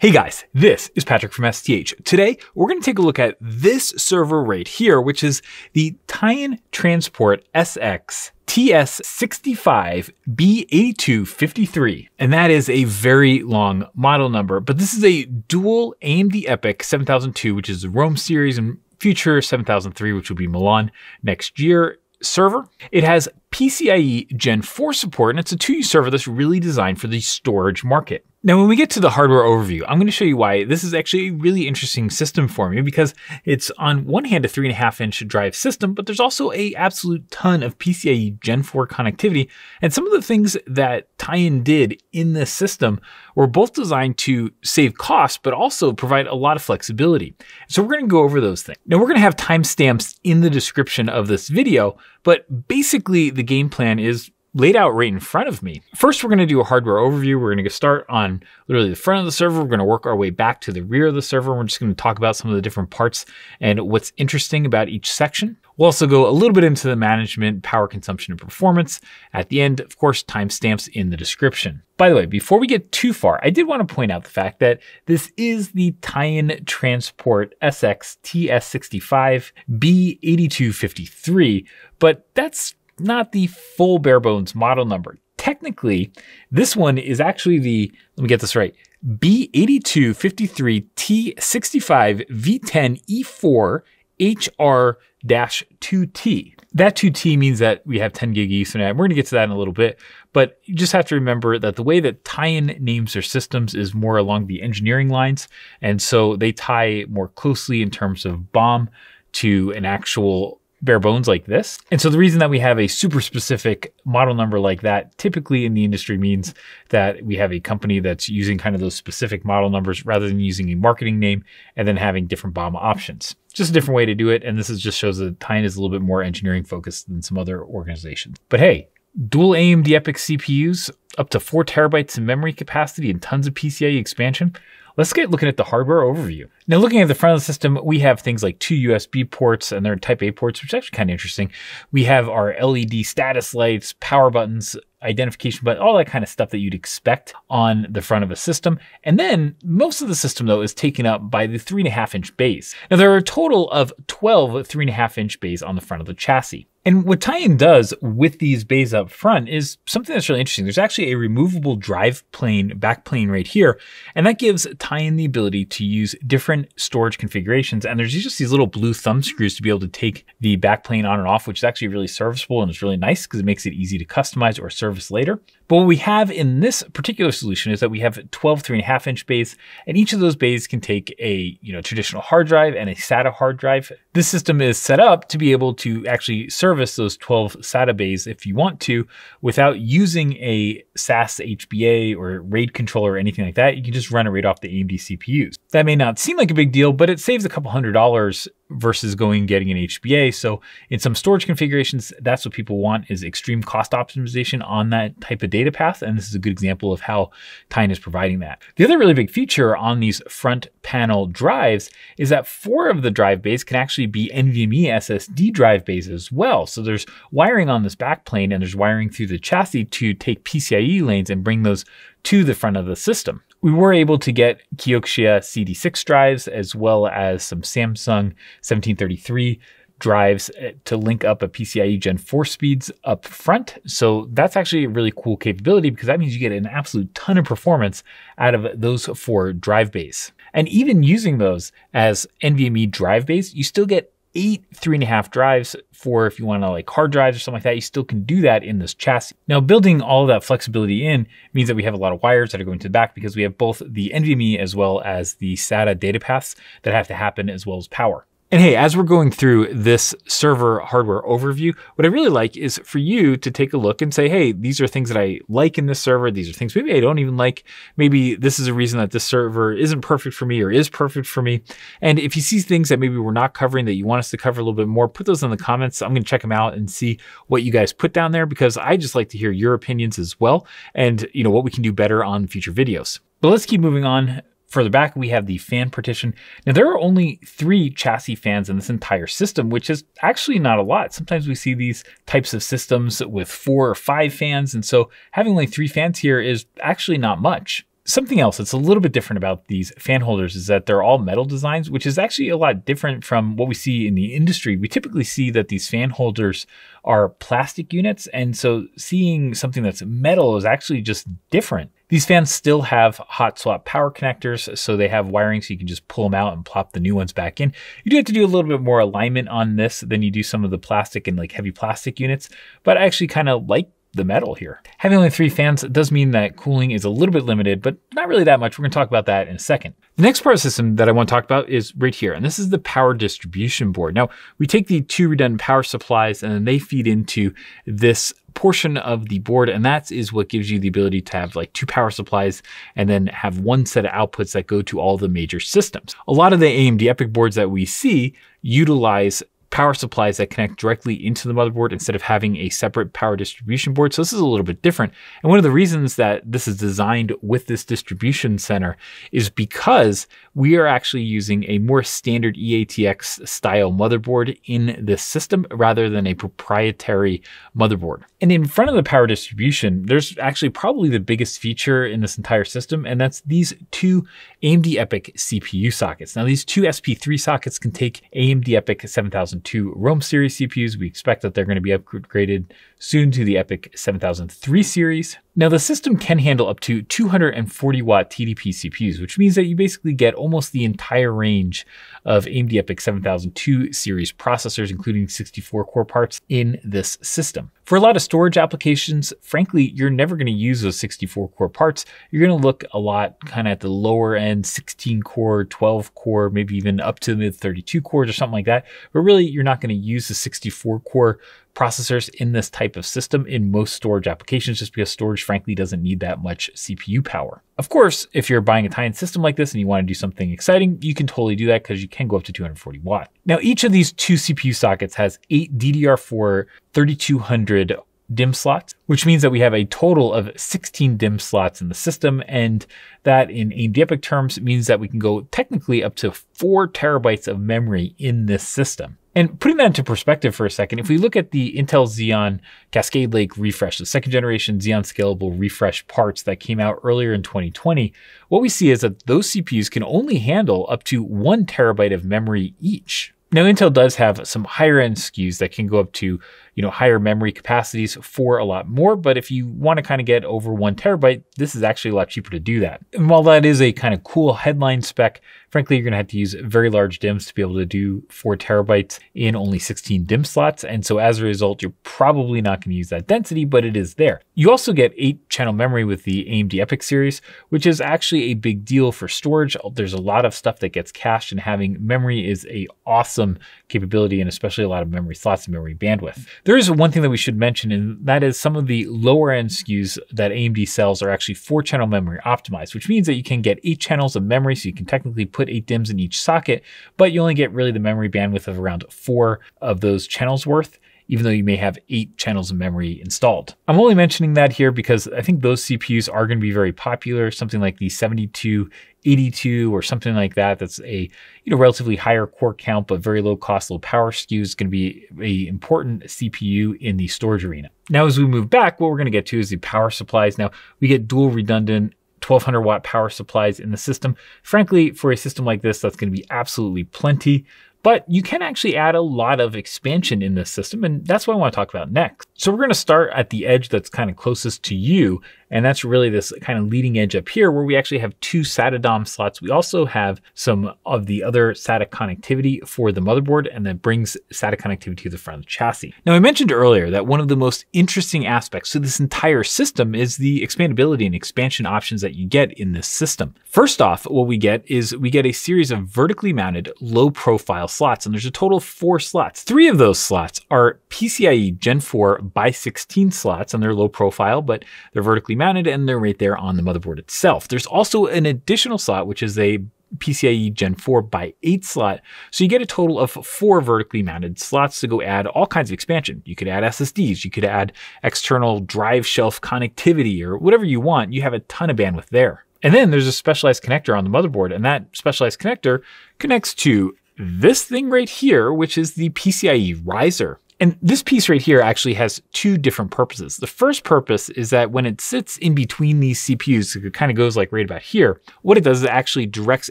Hey guys, this is Patrick from STH. Today, we're going to take a look at this server right here, which is the Tyan Transport SX TS65B8253. And that is a very long model number, but this is a dual AMD EPYC 7002, which is the Rome series, and future 7003, which will be Milan next year server. It has PCIe Gen 4 support, and it's a 2U server that's really designed for the storage market. Now, when we get to the hardware overview, I'm going to show you why this is actually a really interesting system for me because it's on one hand a three and a half inch drive system, but there's also a absolute ton of PCIe Gen 4 connectivity. And some of the things that Tyan did in this system were both designed to save costs, but also provide a lot of flexibility. So we're going to go over those things. Now we're going to have timestamps in the description of this video, but basically the game plan is laid out right in front of me. First, we're going to do a hardware overview. We're going to start on literally the front of the server. We're going to work our way back to the rear of the server. We're just going to talk about some of the different parts and what's interesting about each section. We'll also go a little bit into the management, power consumption, and performance. At the end, of course, timestamps in the description. By the way, before we get too far, I did want to point out the fact that this is the Tyan Transport SX TS65 B8253, but that's not the full bare bones model number. Technically, this one is actually the, let me get this right, B8253T65V10E4 HR-2T. That 2T means that we have 10 gig Ethernet. We're going to get to that in a little bit, but you just have to remember that the way that Tyan names their systems is more along the engineering lines. And so they tie more closely in terms of BOM to an actual bare bones like this. And so the reason that we have a super specific model number like that typically in the industry means that we have a company that's using kind of those specific model numbers rather than using a marketing name and then having different BOM options. Just a different way to do it. And this is just shows that Tyan is a little bit more engineering focused than some other organizations. But hey, dual AMD EPYC CPUs, up to four terabytes in memory capacity and tons of PCIe expansion. Let's get looking at the hardware overview. Now, looking at the front of the system, we have things like two USB ports and they're Type A ports, which is actually kind of interesting. We have our LED status lights, power buttons, identification button, all that kind of stuff that you'd expect on the front of a system. And then most of the system, though, is taken up by the three and a half inch bays. Now, there are a total of 12 three and a half inch bays on the front of the chassis. And what Tyan does with these bays up front is something that's really interesting. There's actually a removable drive plane, back plane right here. And that gives Tyan the ability to use different storage configurations. And there's just these little blue thumb screws to be able to take the back plane on and off, which is actually really serviceable and it's really nice because it makes it easy to customize or service later. But what we have in this particular solution is that we have 12 three and a half inch bays, and each of those bays can take a you know traditional hard drive and a SATA hard drive. This system is set up to be able to actually service those 12 SATA bays if you want to without using a SAS HBA or RAID controller or anything like that. You can just run it right off the AMD CPUs. That may not seem like a big deal, but it saves a couple hundred dollars versus going and getting an HBA. So in some storage configurations, that's what people want is extreme cost optimization on that type of data path. And this is a good example of how Tyan is providing that. The other really big feature on these front panel drives is that four of the drive bays can actually be NVMe SSD drive bays as well. So there's wiring on this back plane and there's wiring through the chassis to take PCIe lanes and bring those to the front of the system. We were able to get Kioxia CD6 drives as well as some Samsung 1733 drives eh, to link up a PCIe Gen 4 speeds up front. So that's actually a really cool capability because that means you get an absolute ton of performance out of those four drive bays. And even using those as NVMe drive bays, you still get eight three and a half drives for if you want to like hard drives or something like that, you still can do that in this chassis. Now, building all that flexibility in means that we have a lot of wires that are going to the back because we have both the NVMe as well as the SATA data paths that have to happen as well as power. And hey, as we're going through this server hardware overview, what I really like is for you to take a look and say, hey, these are things that I like in this server. These are things maybe I don't even like. Maybe this is a reason that this server isn't perfect for me or is perfect for me. And if you see things that maybe we're not covering that you want us to cover a little bit more, put those in the comments. I'm going to check them out and see what you guys put down there because I just like to hear your opinions as well and, you know, what we can do better on future videos. But let's keep moving on. Further back, we have the fan partition. Now, there are only three chassis fans in this entire system, which is actually not a lot. Sometimes we see these types of systems with four or five fans, and so having only three fans here is actually not much. Something else that's a little bit different about these fan holders is that they're all metal designs, which is actually a lot different from what we see in the industry. We typically see that these fan holders are plastic units, and so seeing something that's metal is actually just different. These fans still have hot swap power connectors, so they have wiring so you can just pull them out and plop the new ones back in. You do have to do a little bit more alignment on this than you do some of the plastic and like heavy plastic units, but I actually kind of like the metal here. Having only three fans does mean that cooling is a little bit limited, but not really that much. We're going to talk about that in a second. The next part of the system that I want to talk about is right here, and this is the power distribution board. Now, we take the two redundant power supplies and then they feed into this portion of the board, and that is what gives you the ability to have like two power supplies and then have one set of outputs that go to all the major systems. A lot of the AMD EPYC boards that we see utilize power supplies that connect directly into the motherboard instead of having a separate power distribution board. So this is a little bit different. And one of the reasons that this is designed with this distribution center is because we are actually using a more standard EATX style motherboard in this system rather than a proprietary motherboard. And in front of the power distribution, there's actually probably the biggest feature in this entire system, and that's these two AMD EPYC CPU sockets. Now, these two SP3 sockets can take AMD EPYC 7002 Rome series CPUs. We expect that they're going to be upgraded soon to the EPYC 7003 series. Now, the system can handle up to 240 watt TDP CPUs, which means that you basically get almost the entire range of AMD EPYC 7002 series processors, including 64 core parts in this system. For a lot of storage applications, frankly, you're never going to use those 64 core parts. You're going to look a lot kind of at the lower end 16 core, 12 core, maybe even up to the mid 32 cores or something like that. But really, you're not going to use the 64 core processors in this type of system in most storage applications just because storage frankly doesn't need that much CPU power. Of course, if you're buying a Tyan system like this and you want to do something exciting, you can totally do that because you can go up to 240 watt. Now, each of these two CPU sockets has eight DDR4 3200 DIMM slots, which means that we have a total of 16 DIMM slots in the system. And that in AMD terms means that we can go technically up to four terabytes of memory in this system. And putting that into perspective for a second, if we look at the Intel Xeon Cascade Lake refresh, the second generation Xeon scalable refresh parts that came out earlier in 2020, what we see is that those CPUs can only handle up to one terabyte of memory each. Now, Intel does have some higher end SKUs that can go up to, you know, higher memory capacities for a lot more. But if you want to kind of get over one terabyte, this is actually a lot cheaper to do that. And while that is a kind of cool headline spec, frankly, you're going to have to use very large DIMMs to be able to do four terabytes in only 16 DIMM slots. And so as a result, you're probably not going to use that density, but it is there. You also get eight channel memory with the AMD EPYC series, which is actually a big deal for storage. There's a lot of stuff that gets cached and having memory is a awesome capability and especially a lot of memory slots and memory bandwidth. There is one thing that we should mention, and that is some of the lower end SKUs that AMD sells are actually four channel memory optimized, which means that you can get eight channels of memory. So you can technically put eight DIMMs in each socket, but you only get really the memory bandwidth of around four of those channels worth even though you may have eight channels of memory installed. I'm only mentioning that here because I think those CPUs are going to be very popular, something like the 7282 or something like that. That's a you know relatively higher core count but very low cost, low power SKU is going to be a important CPU in the storage arena. Now, as we move back, what we're going to get to is the power supplies. Now, we get dual redundant 1200 watt power supplies in the system. Frankly, for a system like this, that's going to be absolutely plenty. But you can actually add a lot of expansion in this system, and that's what I want to talk about next. So we're going to start at the edge that's kind of closest to you, and that's really this kind of leading edge up here where we actually have two SATA DOM slots. We also have some of the other SATA connectivity for the motherboard, and that brings SATA connectivity to the front of the chassis. Now, I mentioned earlier that one of the most interesting aspects to this entire system is the expandability and expansion options that you get in this system. First off, what we get is we get a series of vertically mounted low profile slots, and there's a total of four slots. Three of those slots are PCIe Gen 4 by 16 slots, and they're low profile, but they're vertically mounted and they're right there on the motherboard itself. There's also an additional slot, which is a PCIe Gen 4 by 8 slot. So you get a total of four vertically mounted slots to go add all kinds of expansion. You could add SSDs, you could add external drive shelf connectivity, or whatever you want. You have a ton of bandwidth there. And then there's a specialized connector on the motherboard, and that specialized connector connects to this thing right here, which is the PCIe riser. And this piece right here actually has two different purposes. The first purpose is that when it sits in between these CPUs, it kind of goes like right about here, what it does is it actually directs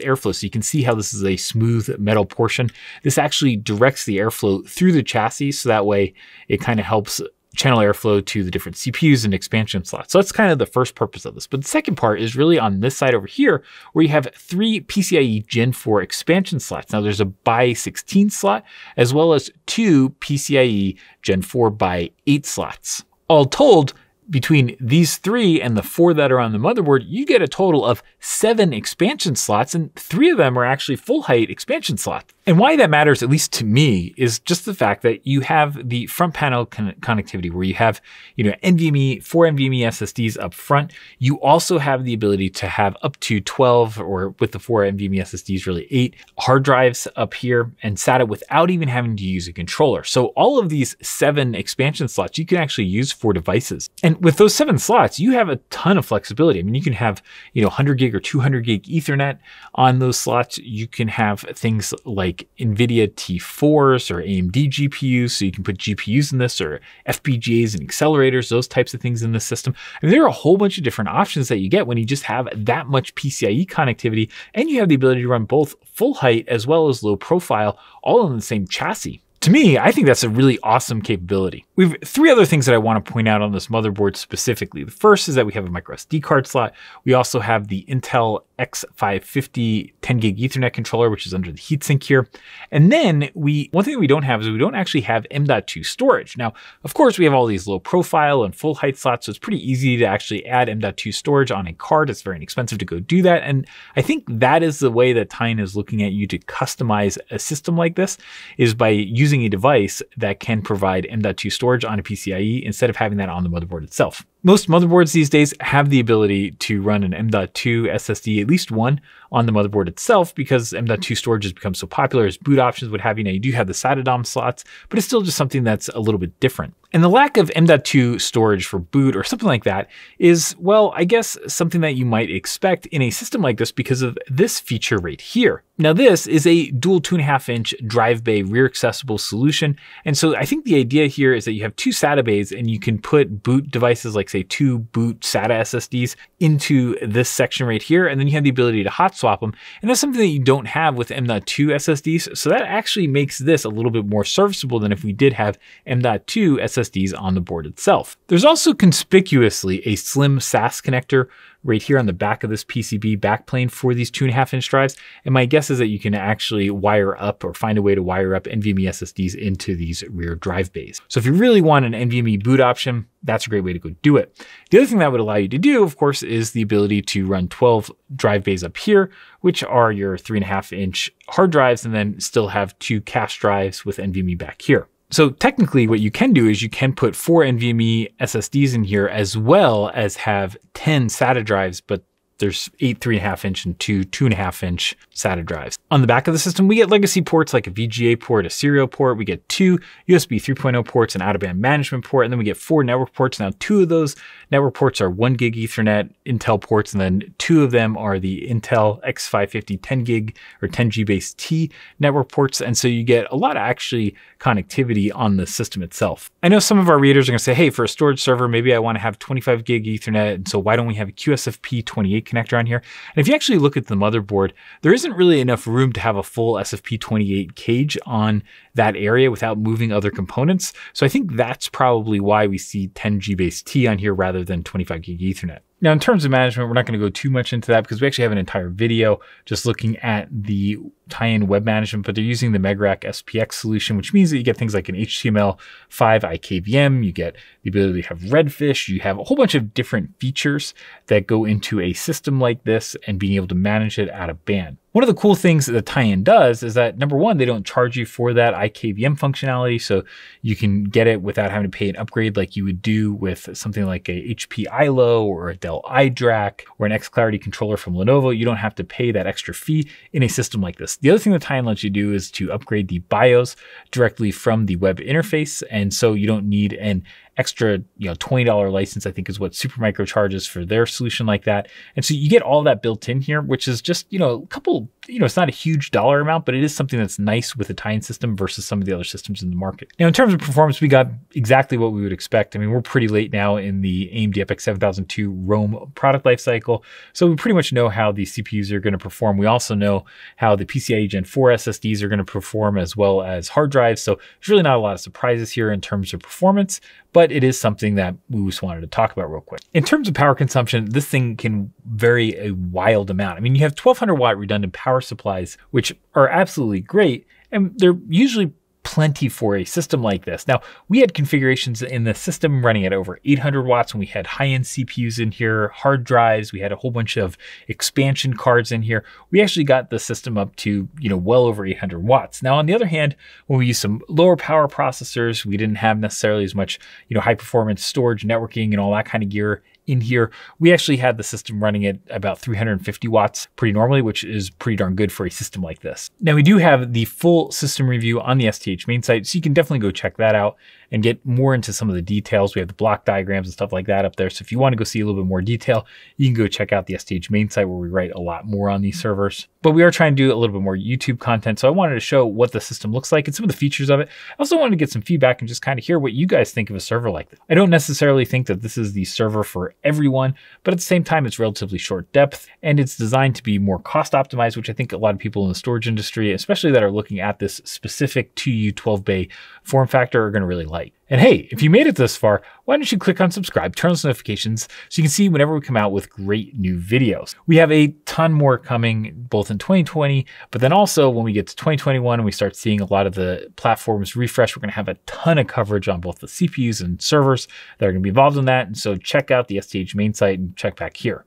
airflow. So you can see how this is a smooth metal portion. This actually directs the airflow through the chassis. So that way it kind of helps channel airflow to the different CPUs and expansion slots. So that's kind of the first purpose of this. But the second part is really on this side over here, where you have three PCIe Gen 4 expansion slots. Now there's a by 16 slot, as well as two PCIe Gen 4 by 8 slots. All told, between these three and the four that are on the motherboard, you get a total of seven expansion slots, and three of them are actually full height expansion slots. And why that matters, at least to me, is just the fact that you have the front panel con- connectivity where you have, you know, NVMe, four NVMe SSDs up front. You also have the ability to have up to 12 or with the four NVMe SSDs, really eight hard drives up here and SATA without even having to use a controller. So all of these seven expansion slots you can actually use for devices. And with those seven slots, you have a ton of flexibility. I mean, you can have, you know, 100 gig or 200 gig Ethernet on those slots. You can have things like NVIDIA T4s or AMD GPUs. So you can put GPUs in this or FPGAs and accelerators, those types of things in the system. Mean, there are a whole bunch of different options that you get when you just have that much PCIe connectivity and you have the ability to run both full height as well as low profile all on the same chassis to me, I think that's a really awesome capability. We have three other things that I want to point out on this motherboard specifically. The first is that we have a micro SD card slot. We also have the Intel X550 10 gig Ethernet controller, which is under the heatsink here. And then we, one thing that we don't have is we don't actually have M.2 storage. Now, of course, we have all these low profile and full height slots, so it's pretty easy to actually add M.2 storage on a card. It's very inexpensive to go do that. And I think that is the way that Tyan is looking at you to customize a system like this is by using a device that can provide M.2 storage on a PCIe instead of having that on the motherboard itself. Most motherboards these days have the ability to run an M.2 SSD, at least one, on the motherboard itself because M.2 storage has become so popular as boot options would have you. Now, you do have the SATA DOM slots, but it's still just something that's a little bit different. And the lack of M.2 storage for boot or something like that is, well, I guess something that you might expect in a system like this because of this feature right here. Now, this is a dual 2.5 inch drive bay rear accessible solution. And so I think the idea here is that you have two SATA bays and you can put boot devices like, say, two boot SATA SSDs into this section right here. And then you have the ability to hot swap them. And that's something that you don't have with M.2 SSDs. So that actually makes this a little bit more serviceable than if we did have M.2 SSDs on the board itself. There's also conspicuously a slim SAS connector right here on the back of this PCB backplane for these two and a half inch drives. And my guess is that you can actually wire up or find a way to wire up NVMe SSDs into these rear drive bays. So if you really want an NVMe boot option, that's a great way to go do it. The other thing that would allow you to do, of course, is the ability to run 12 drive bays up here, which are your three and a half inch hard drives, and then still have two cache drives with NVMe back here. So technically what you can do is you can put four NVMe SSDs in here as well as have 10 SATA drives, but there's eight three and a half inch and two two and a half inch SATA drives. On the back of the system, we get legacy ports like a VGA port, a serial port. We get two USB 3.0 ports, an out-of-band management port, and then we get four network ports. Now, two of those network ports are one gig Ethernet Intel ports, and then two of them are the Intel X550 10 gig or 10G base T network ports. And so you get a lot of actually connectivity on the system itself. I know some of our readers are going to say, hey, for a storage server, maybe I want to have 25 gig Ethernet. And so why don't we have a QSFP 28 connector on here. And if you actually look at the motherboard, there isn't really enough room to have a full SFP28 cage on that area without moving other components. So I think that's probably why we see 10G base T on here rather than 25 gig Ethernet. Now, in terms of management, we're not going to go too much into that because we actually have an entire video just looking at the Tyan web management, but they're using the MegaRAC SPX solution, which means that you get things like an HTML5 IKVM, you get the ability to have Redfish, you have a whole bunch of different features that go into a system like this and being able to manage it out of band. One of the cool things that the Tyan does is that number one, they don't charge you for that IKVM functionality. So you can get it without having to pay an upgrade like you would do with something like a HP iLO or a Dell iDRAC or an xClarity controller from Lenovo. You don't have to pay that extra fee in a system like this. The other thing that Tyan lets you do is to upgrade the BIOS directly from the web interface. And so you don't need an extra, you know, $20 license, I think is what Supermicro charges for their solution like that. And so you get all that built in here, which is just, you know, a couple, you know, it's not a huge dollar amount, but it is something that's nice with the Tyan system versus some of the other systems in the market. Now, in terms of performance, we got exactly what we would expect. I mean, we're pretty late now in the AMD EPYC 7002 Rome product lifecycle, so we pretty much know how the CPUs are going to perform. We also know how the PCIe Gen 4 SSDs are going to perform as well as hard drives. So there's really not a lot of surprises here in terms of performance, but it is something that we just wanted to talk about real quick. In terms of power consumption, this thing can vary a wild amount. I mean, you have 1200 watt redundant power supplies, which are absolutely great, and they're usually plenty for a system like this. Now, we had configurations in the system running at over 800 watts and we had high-end CPUs in here, hard drives, we had a whole bunch of expansion cards in here. We actually got the system up to, you know, well over 800 watts. Now, on the other hand, when we use some lower power processors, we didn't have necessarily as much, you know, high performance storage, networking and all that kind of gear in here. We actually had the system running at about 350 watts pretty normally, which is pretty darn good for a system like this. Now we do have the full system review on the STH main site, so you can definitely go check that out and get more into some of the details. We have the block diagrams and stuff like that up there. So if you want to go see a little bit more detail, you can go check out the STH main site where we write a lot more on these servers. But we are trying to do a little bit more YouTube content. So I wanted to show what the system looks like and some of the features of it. I also wanted to get some feedback and just kind of hear what you guys think of a server like this. I don't necessarily think that this is the server for everyone, but at the same time, it's relatively short depth and it's designed to be more cost optimized, which I think a lot of people in the storage industry, especially that are looking at this specific 2U 12 bay form factor, are going to really like. And hey, if you made it this far, why don't you click on subscribe, turn on notifications so you can see whenever we come out with great new videos. We have a ton more coming both in 2020, but then also when we get to 2021 and we start seeing a lot of the platforms refresh, we're going to have a ton of coverage on both the CPUs and servers that are going to be involved in that. And so check out the STH main site and check back here.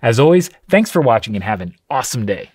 As always, thanks for watching and have an awesome day.